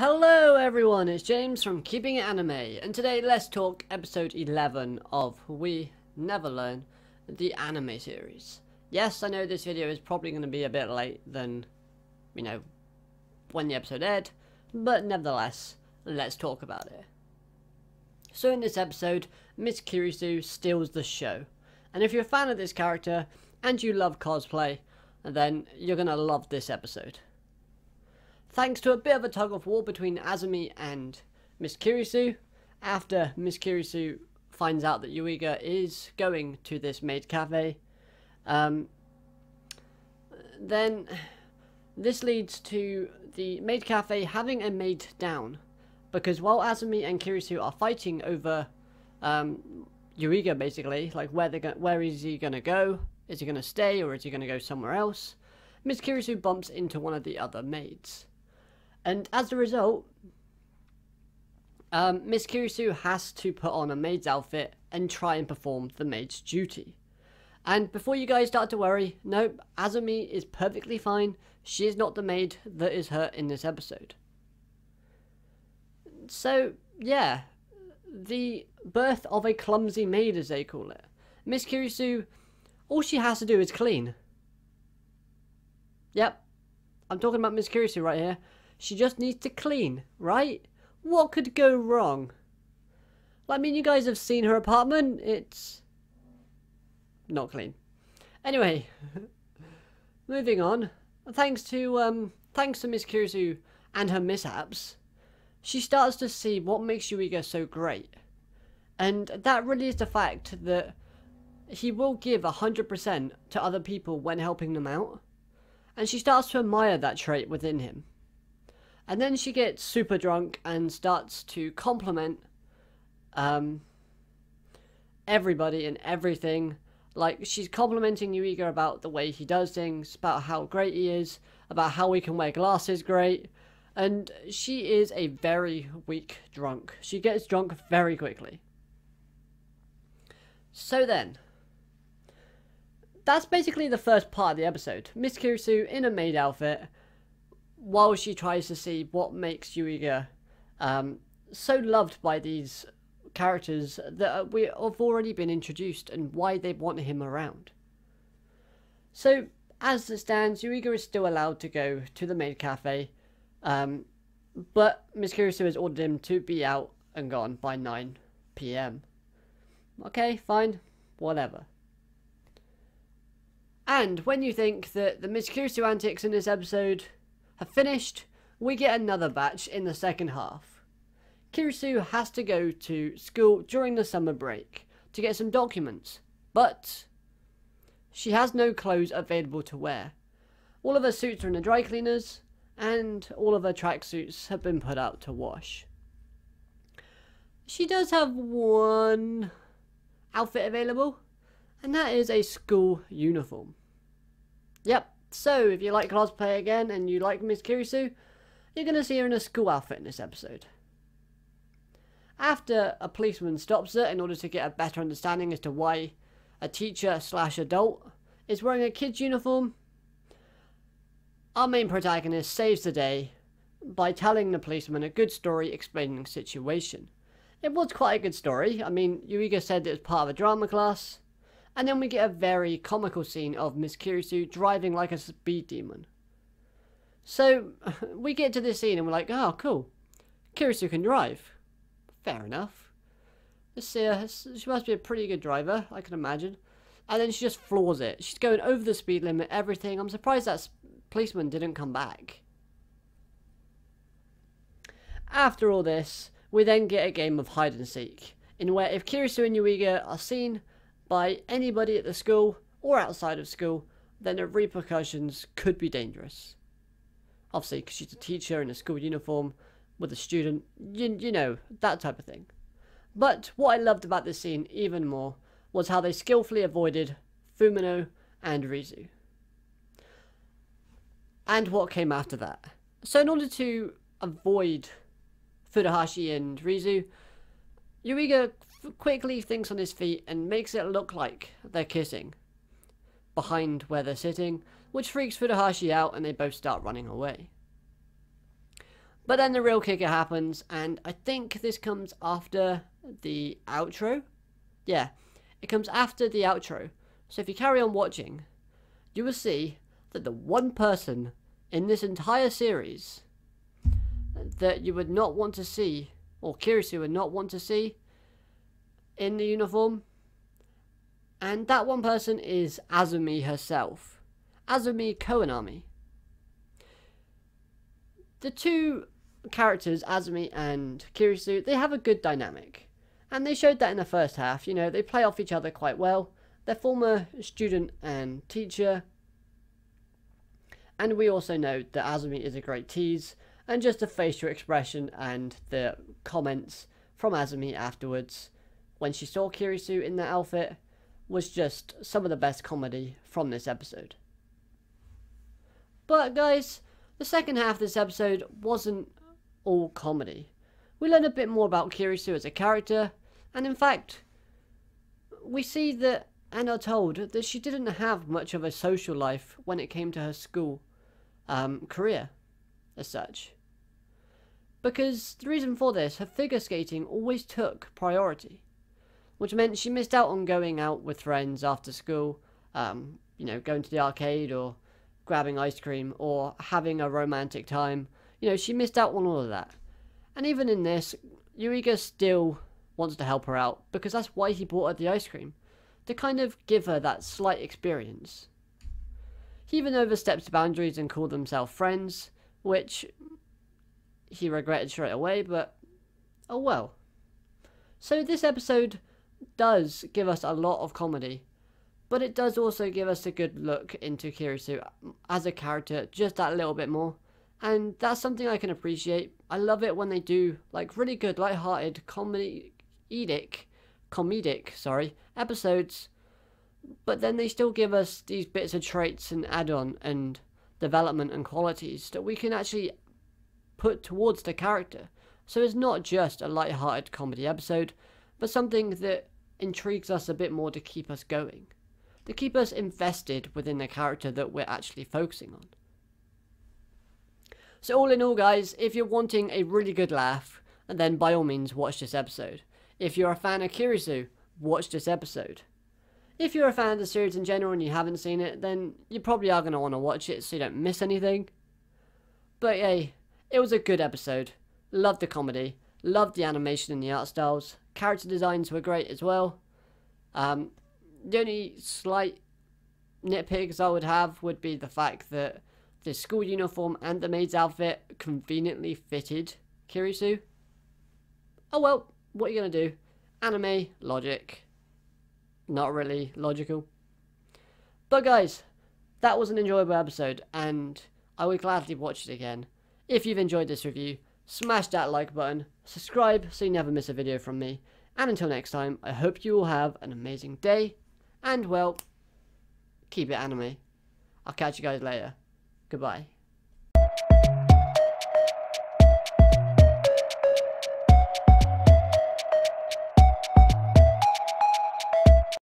Hello everyone, it's James from Keeping It Anime, and today let's talk episode 11 of We Never Learn, the anime series. Yes, I know this video is probably going to be a bit late than, you know, when the episode aired, but nevertheless, let's talk about it. So in this episode, Miss Kirisu steals the show, and if you're a fan of this character, and you love cosplay, then you're going to love this episode. Thanks to a bit of a tug of war between Asumi and Miss Kirisu, after Miss Kirisu finds out that Yuiga is going to this maid cafe, um, then this leads to the maid cafe having a maid down. Because while Asumi and Kirisu are fighting over um, Yuiga, basically, like where they where is he gonna go? Is he gonna stay or is he gonna go somewhere else? Miss Kirisu bumps into one of the other maids. And as a result, um, Miss Kirisu has to put on a maid's outfit and try and perform the maid's duty. And before you guys start to worry, nope, Asumi is perfectly fine. She is not the maid that is hurt in this episode. So, yeah, the birth of a clumsy maid, as they call it. Miss Kirisu, all she has to do is clean. Yep, I'm talking about Miss Kirisu right here. She just needs to clean, right? What could go wrong? I mean, you guys have seen her apartment. It's not clean. Anyway, moving on. Thanks to um, thanks to Miss Kirisu and her mishaps, she starts to see what makes Yuiga so great, and that really is the fact that he will give hundred percent to other people when helping them out, and she starts to admire that trait within him. And then she gets super drunk and starts to compliment um, everybody and everything. Like, she's complimenting Yuiga about the way he does things, about how great he is, about how we can wear glasses great. And she is a very weak drunk. She gets drunk very quickly. So then, that's basically the first part of the episode. Miss Kirisu in a maid outfit while she tries to see what makes Yuiga um, so loved by these characters that we have already been introduced and why they want him around. So, as it stands, Yuiga is still allowed to go to the maid cafe, um, but Miss Kirisu has ordered him to be out and gone by 9 p.m. Okay, fine, whatever. And when you think that the Miss Kirisu antics in this episode have finished, we get another batch in the second half. Kirisu has to go to school during the summer break to get some documents, but she has no clothes available to wear. All of her suits are in the dry cleaners, and all of her tracksuits have been put out to wash. She does have one outfit available, and that is a school uniform. Yep, so, if you like cosplay again and you like Miss Kirisu, you're going to see her in a school outfit in this episode. After a policeman stops her in order to get a better understanding as to why a teacher slash adult is wearing a kid's uniform, our main protagonist saves the day by telling the policeman a good story explaining the situation. It was quite a good story. I mean, Yuiga said it was part of a drama class, and then we get a very comical scene of Miss Kirisu driving like a speed demon. So, we get to this scene and we're like, oh, cool. Kirisu can drive. Fair enough. Let's uh, see. She must be a pretty good driver, I can imagine. And then she just floors it. She's going over the speed limit, everything. I'm surprised that policeman didn't come back. After all this, we then get a game of hide and seek, in where if Kirisu and Yuiga are seen, by anybody at the school or outside of school, then the repercussions could be dangerous. Obviously, because she's a teacher in a school uniform with a student, you, you know, that type of thing. But what I loved about this scene even more was how they skillfully avoided Fumino and Rizu. And what came after that. So in order to avoid Furuhashi and Rizu, Yuiga quickly thinks on his feet and makes it look like they're kissing behind where they're sitting, which freaks Furuhashi out and they both start running away. But then the real kicker happens, and I think this comes after the outro. Yeah, it comes after the outro. So if you carry on watching, you will see that the one person in this entire series that you would not want to see, or Kirisu would not want to see in the uniform, and that one person is Asumi herself. Asumi Kominami. The two characters, Asumi and Kirisu, they have a good dynamic. And they showed that in the first half. You know, they play off each other quite well. They're former student and teacher. And we also know that Asumi is a great tease. And just the facial expression and the comments from Asumi afterwards when she saw Kirisu in that outfit was just some of the best comedy from this episode. But guys, the second half of this episode wasn't all comedy. We learn a bit more about Kirisu as a character, and in fact, we see that and are told that she didn't have much of a social life when it came to her school um, career, as such. Because the reason for this, her figure skating always took priority which meant she missed out on going out with friends after school, um, you know, going to the arcade or grabbing ice cream or having a romantic time. You know, she missed out on all of that. And even in this, Yuiga still wants to help her out because that's why he bought her the ice cream. To kind of give her that slight experience. He even oversteps boundaries and called themselves friends, which he regretted straight away, but oh well. So this episode does give us a lot of comedy, but it does also give us a good look into Kirisu as a character just that little bit more. And that's something I can appreciate. I love it when they do like really good, light-hearted comedy, edic, comedic, sorry, episodes. But then they still give us these bits of traits and add-on and development and qualities that we can actually put towards the character. So it's not just a light-hearted comedy episode, but something that intrigues us a bit more to keep us going, to keep us invested within the character that we're actually focusing on. So all in all guys, if you're wanting a really good laugh, then by all means watch this episode. If you're a fan of Kirisu, watch this episode. If you're a fan of the series in general and you haven't seen it, then you probably are going to want to watch it so you don't miss anything. But hey, it was a good episode. Loved the comedy, loved the animation and the art styles, character designs were great as well. Um, the only slight nitpicks I would have would be the fact that the school uniform and the maid's outfit conveniently fitted Kirisu. Oh well, what are you going to do? Anime, logic. Not really logical. But guys, that was an enjoyable episode, and I would gladly watch it again. If you've enjoyed this review, smash that like button, subscribe so you never miss a video from me, and until next time, I hope you all have an amazing day, and well, keep it anime. I'll catch you guys later. Goodbye.